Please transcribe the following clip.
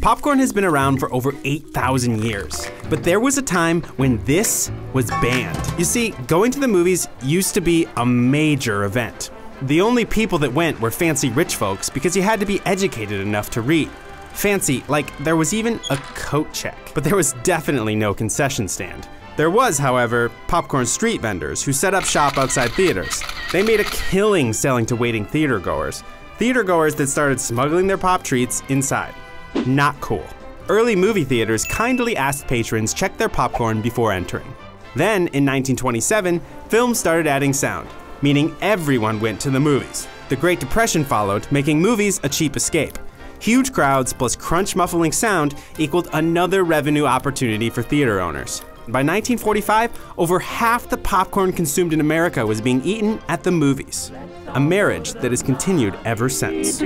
Popcorn has been around for over 8,000 years, but there was a time when this was banned. You see, going to the movies used to be a major event. The only people that went were fancy rich folks because you had to be educated enough to read. Fancy, like there was even a coat check, but there was definitely no concession stand. There was, however, popcorn street vendors who set up shop outside theaters. They made a killing selling to waiting theater goers, theater goers that started smuggling their pop treats inside. Not cool. Early movie theaters kindly asked patrons check their popcorn before entering. Then, in 1927, films started adding sound, meaning everyone went to the movies. The Great Depression followed, making movies a cheap escape. Huge crowds plus crunch muffling sound equaled another revenue opportunity for theater owners. By 1945, over half the popcorn consumed in America was being eaten at the movies. A marriage that has continued ever since.